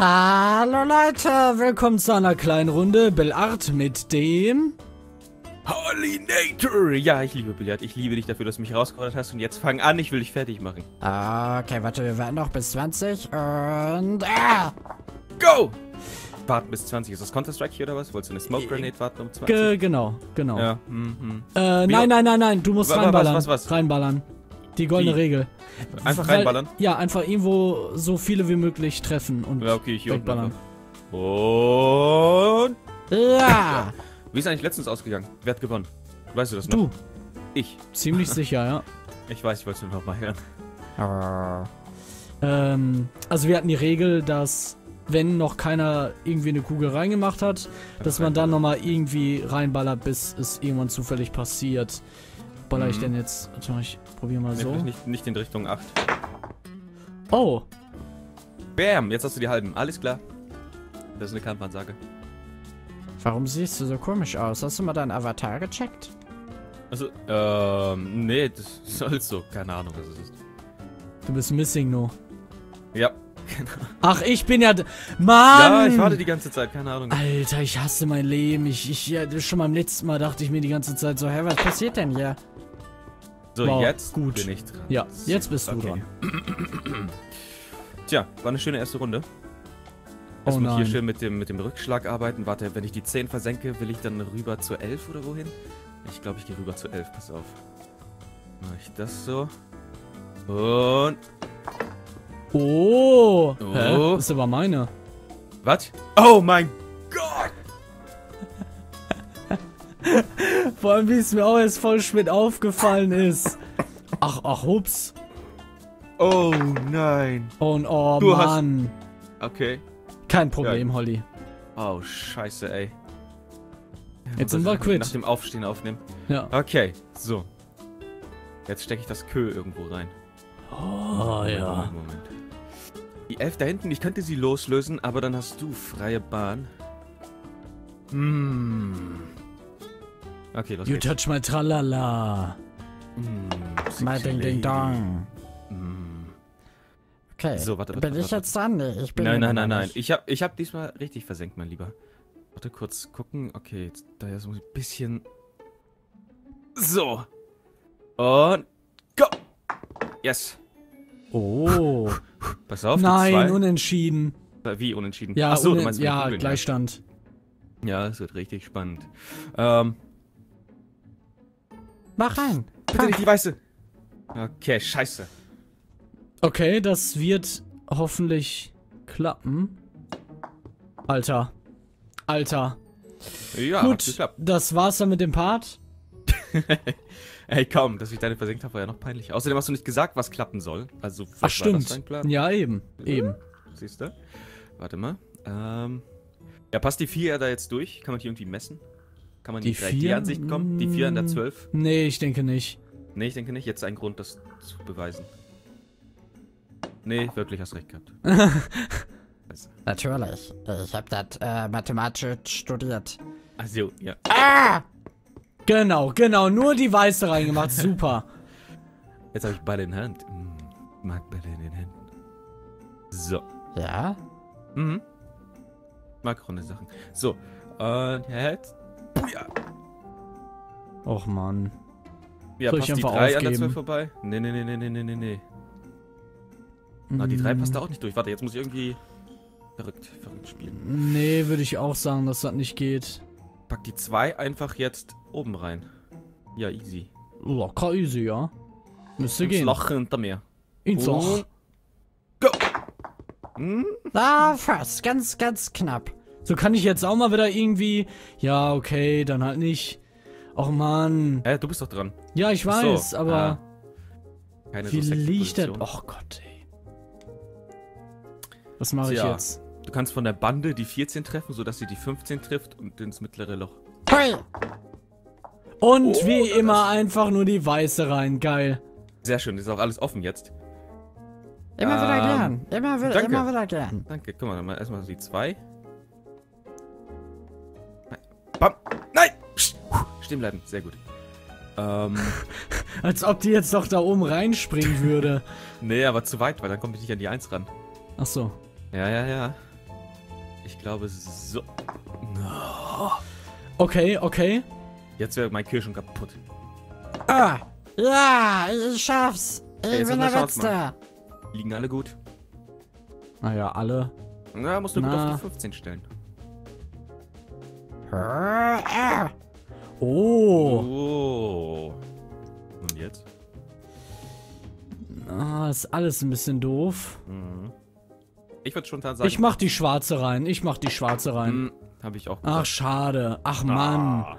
Hallo Leute, willkommen zu einer kleinen Runde Billard mit dem... Hollinator! Ja, ich liebe Billard. Ich liebe dich dafür, dass du mich herausgefordert hast. Und jetzt fang an, ich will dich fertig machen. Okay, warte, wir warten noch bis 20 und... Ah! Go! Warten bis 20. Ist das Counter-Strike hier oder was? Wolltest du eine Smoke Grenade warten um 20? Ge genau, genau. Ja. Mhm. Äh, nein, nein, nein, nein, du musst Wa- wa- reinballern. was, was, was? Reinballern. Die goldene Wie? Regel. Einfach Weil- reinballern? Ja, einfach irgendwo so viele wie möglich treffen und Ja, okay, hier unten wegballern. Und... Ja! Wie ist eigentlich letztens ausgegangen? Wer hat gewonnen? Weißt du das noch? Du, Ich. ziemlich sicher, ja. Ich weiß, ich wollte es nur noch mal hören. Ähm, also wir hatten die Regel, dass wenn noch keiner irgendwie eine Kugel reingemacht hat, dass man dann nochmal irgendwie reinballert, bis es irgendwann zufällig passiert. Baller ich Mhm. denn jetzt? Warte mal, ich probiere mal Nee, so. Nicht, nicht in Richtung 8. Oh, Bam, jetzt hast du die halben. Alles klar. Das ist eine Kampfansage. warum siehst du so komisch aus? Hast du mal deinen Avatar gecheckt? Also, ähm, nee, das soll so. Keine Ahnung, was es ist. Du bist missing no. Ja. Ach, ich bin ja... Mann! Ja, ich warte die ganze Zeit, keine Ahnung. Alter, ich hasse mein Leben. Ich, ich, ja, schon beim letzten Mal dachte ich mir die ganze Zeit so, hä, was passiert denn hier? So, Wow, jetzt gut. bin ich dran. Ja, jetzt bist du Okay. dran. Tja, war eine schöne erste Runde. Oh Erstmal hier nein. schön mit dem, mit dem Rückschlag arbeiten. Warte, wenn ich die 10 versenke, will ich dann rüber zur 11 oder wohin? Ich glaube, ich gehe rüber zur 11, pass auf. Mach ich das so. Und... Oh! Oh. Hä? Das ist aber meine. Was? Oh mein Vor allem, wie es mir auch erst voll spät aufgefallen ist. Ach, ach, hups. Oh nein. Und oh, Du hast- Mann. Okay. Kein Problem, Holly. Oh, scheiße, ey. Jetzt sind wir Nach quitt. dem Aufstehen aufnehmen. Ja. Okay, so. Jetzt stecke ich das Kö irgendwo rein. Oh, ja. Moment, Moment. Die Elf da hinten, ich könnte sie loslösen, aber dann hast du freie Bahn. Hm. Okay, los You geht's. touch my tralala. Hm, My ding ding dong. Hm. Okay. So, warte, warte, bin ich warte. jetzt dran? Nee, ich bin Nein, nein, nein, nein. Ich hab, ich hab diesmal richtig versenkt, mein Lieber. Warte, kurz gucken. Okay, jetzt, da ist ein bisschen... So. Und... Go! Yes. Oh. Pass auf, nein, unentschieden. Wie unentschieden? Ja, Ach so, du meinst ja Kugeln, Gleichstand. Ja, es wird richtig spannend. Ähm, Mach rein. bitte nicht die weiße. Okay, scheiße. Okay, das wird hoffentlich klappen. Alter. Alter. Ja, Gut, das war's dann mit dem Part. Ey, komm, dass ich deine versenkt habe, war ja noch peinlich. Außerdem hast du nicht gesagt, was klappen soll. Also, was Ach, stimmt. Ja, eben. Eben. Siehst du? Warte mal. Ähm, ja, passt die 4 da jetzt durch? Kann man die irgendwie messen? Kann man Die die, vier? 3D-Ansicht kommen? Die 4 an der Mm. 12? Nee, ich denke nicht. Nee, ich denke nicht. Jetzt ein Grund, das zu beweisen. Nee, wirklich, hast recht gehabt. Scheiße. Natürlich. Ich habe das äh, mathematisch studiert. Also, ja. Ah! Genau, genau. Nur die Weiße reingemacht. Super. Jetzt habe ich Ball in der Hand. Mm, mag Bälle in den Händen. So. Ja? Mhm. Mag runde Sachen. So. Und jetzt. Ja. Och, Mann. Ja, Soll ich passt die einfach 3 an der aufgeben? 12 vorbei? Nee, nee, nee, nee, nee, nee, nee, nee. Na, die 3 Mm, passt da auch nicht durch. Warte, jetzt muss ich irgendwie verrückt, verrückt spielen. Nee, würde ich auch sagen, dass das nicht geht. Pack die 2 einfach jetzt oben rein. Ja, easy. Locker easy, ja. Müsste Ins gehen. Loch hinter mir. Ins Loch. Go! Hm? Ah, fast. Ganz, ganz knapp. So kann ich jetzt auch mal wieder irgendwie. Ja, okay, dann halt nicht. Och, Mann. Äh, du bist doch dran. Ja, ich Ach so, weiß, aber. ah. Keine Wie so liegt das? Och Gott, ey. Was mache ich jetzt? Du kannst von der Bande die 14 treffen, sodass sie die 15 trifft und ins mittlere Loch. Hui! Und Oh, wie immer einfach nur die Weiße rein. Geil. Sehr schön, ist auch alles offen jetzt. Immer wieder Ähm, gern. Immer, wieder, danke. immer wieder gern. Danke, guck mal, dann mal erstmal die 2. Stehen bleiben, sehr gut. Ähm, Als ob die jetzt doch da oben reinspringen würde. nee, aber zu weit, weil dann komme ich nicht an die 1 ran. Ach so. Ja, ja, ja. Ich glaube so. Okay, okay. Jetzt wäre mein Kill schon kaputt. Ah, ja, ich schaff's. Ich Ey, bin der Letzte. Liegen alle gut? Naja, alle. Na, musst du gut Na. auf die 15 stellen. Ah, Oh. Oh. Und jetzt? Ah, ist alles ein bisschen doof. Mhm. Ich würde schon sagen. Ich mach die schwarze rein. Ich mach die schwarze rein. Hm, Habe ich auch Ach, gesagt. schade. Ach, Mann. Ah.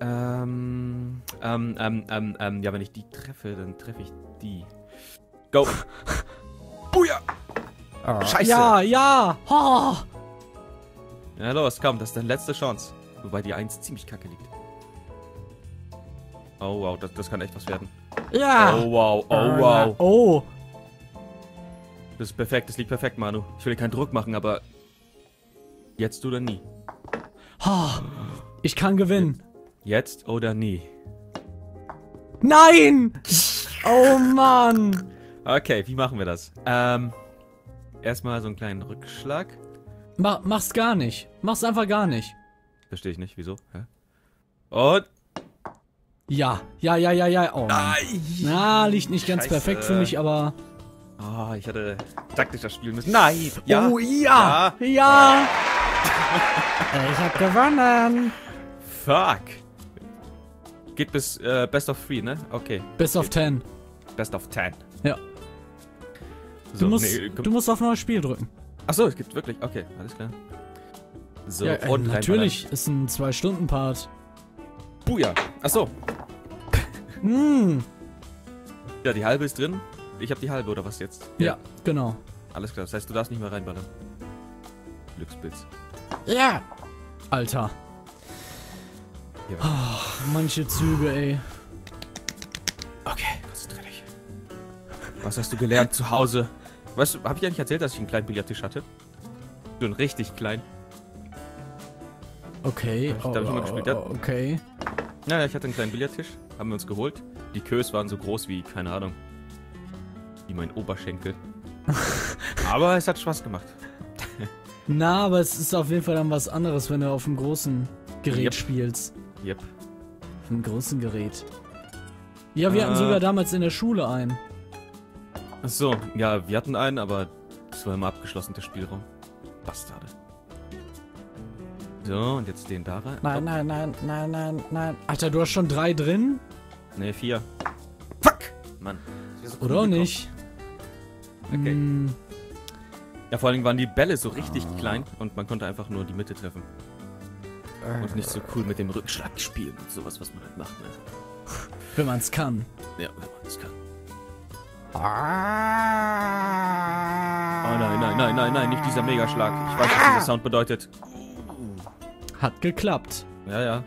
Ähm, ähm, ähm, ähm, ähm, ja, wenn ich die treffe, dann treffe ich die. Go. Buja. oh. Scheiße. Ja, ja. Oh. Ja, los, komm, das ist deine letzte Chance. Wobei die 1 ziemlich kacke liegt. Oh, wow, das, das kann echt was werden. Ja. Oh, wow, oh, wow. Oh. Das ist perfekt, das liegt perfekt, Manu. Ich will dir keinen Druck machen, aber jetzt oder nie. Ha. Ich kann gewinnen. Jetzt oder nie. Nein! Oh Mann! Okay, wie machen wir das? Ähm, erstmal so einen kleinen Rückschlag. Mach, mach's gar nicht. Mach's einfach gar nicht. Verstehe ich nicht, wieso? Hä? Und. Ja, ja, ja, ja, ja. Oh. Nein! Na, liegt nicht ganz Scheiße. perfekt für mich, aber. Oh, ich hätte taktischer spielen müssen. Nein! Ja! Oh ja! Ja! Ich hab gewonnen. Fuck! Geht bis äh, Best of 3, ne? Okay. Best of 10. Best of 10. Ja. So, Du musst, nee, du musst auf neues Spiel drücken. Achso, es gibt wirklich. Okay, alles klar. So, ja, äh, und natürlich. Ist ein 2-Stunden-Part. reinballern. Buja! Achso, Hm. ja, die halbe ist drin. Ich habe die halbe, oder was jetzt? Ja, genau. Alles klar, das heißt, du darfst nicht mehr reinballern. Glückspilz. Ja. Alter. Ja. Ach, manche Züge, ey. Okay, konzentrier dich. Was hast du gelernt zu Hause? Weißt du, hab ich eigentlich erzählt, dass ich einen kleinen Billardtisch hatte? So einen richtig kleinen. Okay. Hab ich da schon mal gespielt, ja? oh, okay. Ja, ja, ich hatte einen kleinen Billardtisch. Haben wir uns geholt. Die Kös waren so groß wie, keine Ahnung, wie mein Oberschenkel. Aber es hat Spaß gemacht. Na, aber es ist auf jeden Fall dann was anderes, wenn du auf dem großen Gerät Yep. spielst. Yep. Auf dem großen Gerät. Ja, wir hatten Äh. sogar damals in der Schule einen. Ach so, ja, wir hatten einen, aber das war immer abgeschlossen, der Spielraum. Bastarde. So, und jetzt den da rein. Nein, nein, nein, nein, nein, nein. Alter, du hast schon drei drin? Ne, vier. Fuck! Mann. Oder auch nicht? Okay. Hm, Ja, vor allem waren die Bälle so richtig klein und man konnte einfach nur die Mitte treffen. Und nicht so cool mit dem Rückschlag spielen und sowas, was man halt macht, ne? wenn man's kann. Ja, wenn man das kann. Ah. Oh nein, nein, nein, nein, nein, nicht dieser Megaschlag. Ich weiß, was dieser Sound bedeutet. Hat geklappt. Ja, ja.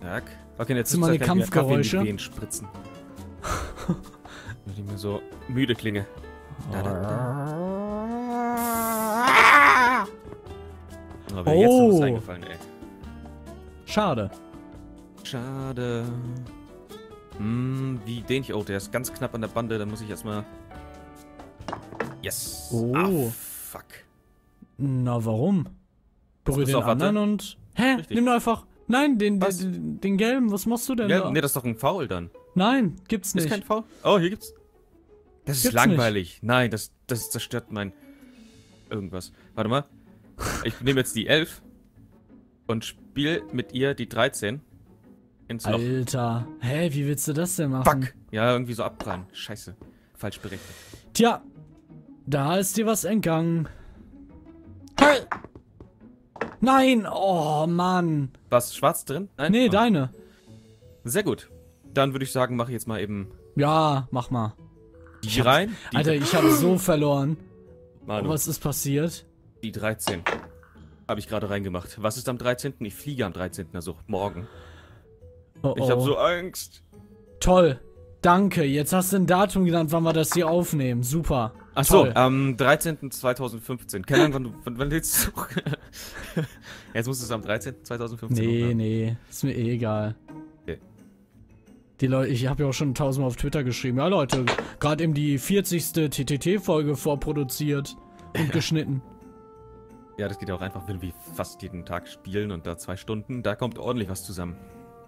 Zack. Okay, jetzt Sind meine mir Kaffee in die Kampfgeräusche? Spritzen. Wenn ich mir so müde klinge. Da, da, da. Aber jetzt ist Oh. was eingefallen, ey. Schade. Schade. Hm, wie den ich. Oh, der ist ganz knapp an der Bande. Da muss ich erstmal. Yes. Oh. Ah, fuck. Na, warum? Berühr den du auch anderen und... Hä? Richtig. Nimm doch einfach... Nein, den, den, den gelben, was machst du denn Ja, da? nee, das ist doch ein Foul dann. Nein, gibt's Ist nicht. kein Foul? Oh, hier gibt's. Das ist Gibt's langweilig. Nein, das, das zerstört mein. Irgendwas. Warte mal. Ich nehme jetzt die 11 und spiel mit ihr die 13 ins Loch. Alter. Hä, wie willst du das denn machen? Fuck. Ja, irgendwie so abprallen. Scheiße. Falsch berechnet. Tja, da ist dir was entgangen. Hey. Nein, oh Mann. Was, schwarz drin? Nein? Nee, Oh. deine. Sehr gut. Dann würde ich sagen, mache ich jetzt mal eben Ja, mach mal. die rein. Die, Alter, ich habe so verloren. Manu, Was ist passiert? die 13. Habe ich gerade reingemacht. Was ist am 13.? Ich fliege am 13., also morgen. Oh, Ich habe oh. so Angst. Toll. Danke. Jetzt hast du ein Datum genannt, wann wir das hier aufnehmen. Super. Ach so, Toll. am 13.2015. Keine Ahnung, wann, du- wann, wann willst du? Jetzt muss es am 13.2015 Nee, hochladen. nee. Ist mir eh egal. Die Leute, ich habe ja auch schon tausendmal auf Twitter geschrieben. Ja, Leute, gerade eben die 40. TTT-Folge vorproduziert und geschnitten. Ja, das geht auch einfach, wenn wir fast jeden Tag spielen und da zwei Stunden, da kommt ordentlich was zusammen.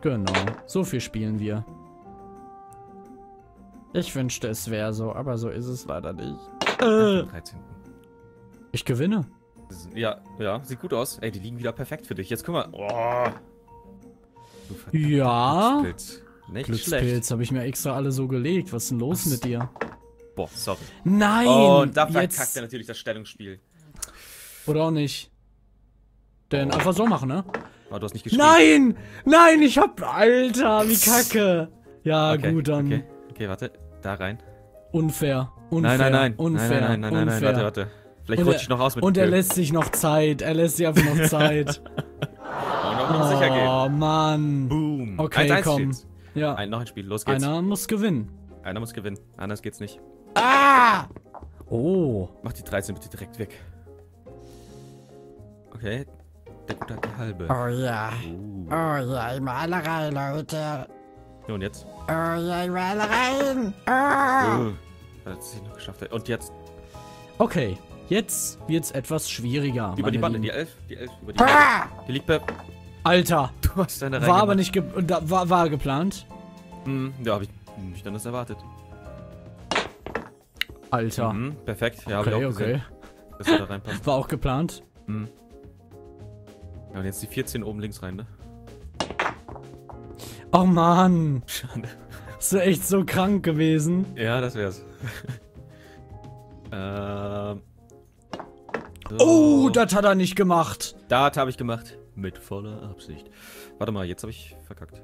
Genau, so viel spielen wir. Ich wünschte, es wäre so, aber so ist es leider nicht. Äh, Am 13. ich gewinne. Ja, ja, sieht gut aus. Ey, die liegen wieder perfekt für dich. Jetzt guck mal. Oh. Ja. Glückspilz. Nicht. Glückspilz habe ich mir extra alle so gelegt. Was ist denn los Was? mit dir? Boah, sorry. Nein! und da verkackt jetzt, er natürlich das Stellungsspiel. Oder auch nicht. Denn einfach so machen, ne? Oh, du hast nicht gespielt. Nein! Nein, ich hab. Alter, wie kacke! Ja, Okay, gut, dann. Okay, okay, warte. Da rein. Unfair. Unfair. Nein, nein, nein. Unfair. Nein, nein, nein, nein, nein, warte, warte. Vielleicht Und rutsche er- ich noch aus mit Und er lässt sich noch Zeit. Er lässt sich einfach noch Zeit. Und auch noch sicher gehen. oh, Mann. Boom. Okay, 1-1 komm. Ja. Ein, noch ein Spiel, los geht's. Einer muss gewinnen. Einer muss gewinnen. Anders geht's nicht. Ah! Oh. Mach die 13 bitte direkt weg. Okay. Der Gute hat die halbe. Oh ja. Uh. Oh ja, immer alle rein, Leute. Und jetzt? Oh ja, immer alle rein. Oh. Uh. Hat es sich noch geschafft. Und jetzt Okay. Jetzt wird's etwas schwieriger. über die Bande, die. 11. Die 11 über die Bande. Ah. Die liegt bei... Alter. Du hast deine War aber nicht ge da, war, war geplant. Hm, ja, hab ich nicht anders erwartet. Alter. Mhm, perfekt. Ja, hab ich Okay, auch gesehen, okay. reinpasst. War auch geplant. Mhm. Ja, und jetzt die 14 oben links rein, ne? Oh Mann. Schade. Ist du echt so krank gewesen. Ja, das wär's. ähm. So. Oh, das hat er nicht gemacht. Das habe ich gemacht. Mit voller Absicht. Warte mal, jetzt habe ich verkackt.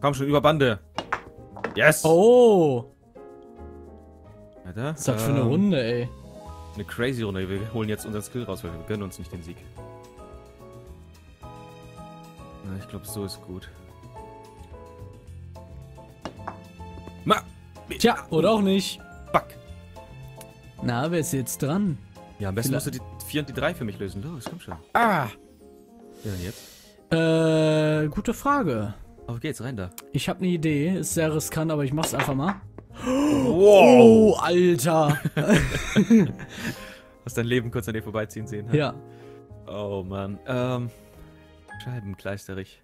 Komm schon, über Bande. Yes! Oh. Alter, Was ist das für eine ähm, Runde, ey? Eine crazy Runde. Wir holen jetzt unseren Skill raus, weil wir gönnen uns nicht den Sieg. Na, ich glaube, so ist gut. Ma! Tja, oder auch nicht. Fuck! Na, wer ist jetzt dran? Ja, am besten Vielleicht- musst du die 4 und die 3 für mich lösen. Los, komm schon. Ah. Ja, jetzt. Äh, gute Frage. Auf geht's, rein da. Ich habe eine Idee. Ist sehr riskant, aber ich mach's einfach mal. Wow! Oh, Alter. Hast dein Leben kurz an dir vorbeiziehen sehen. hä? ja. Oh Mann. Ähm. Scheibenkleisterig.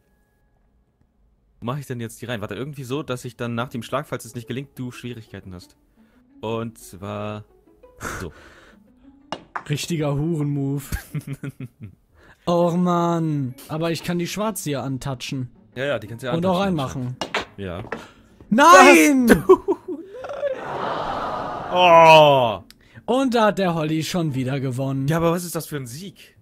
Wo mache ich denn jetzt die rein? Warte, irgendwie so, dass ich dann nach dem Schlag, falls es nicht gelingt, du Schwierigkeiten hast. Und zwar. So. Richtiger Hurenmove. oh Mann. Aber ich kann die schwarze hier antatschen. Ja, ja, die kannst du ja Und auch reinmachen. Ja. Nein! Oh! Und da hat der Holly schon wieder gewonnen. Ja, aber was ist das für ein Sieg?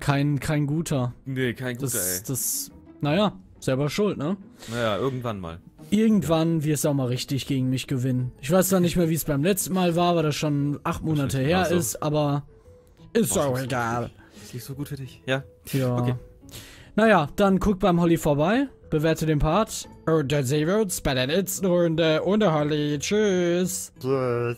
Kein, kein guter. Nee, kein guter, Das, ey. das, naja, selber schuld, ne? Naja, irgendwann mal. Irgendwann wirst du auch mal richtig gegen mich gewinnen. Ich weiß zwar nicht mehr, wie es beim letzten Mal war, weil das schon acht Monate her Ach so. ist, aber ist Ach, auch egal. Das liegt so gut für dich. Ja. Ja. Okay. Naja, dann guck beim Holly vorbei, bewerte den Part. Und dann sehen wir uns bei der letzten Runde ohne Holly. Tschüss. Tschüss.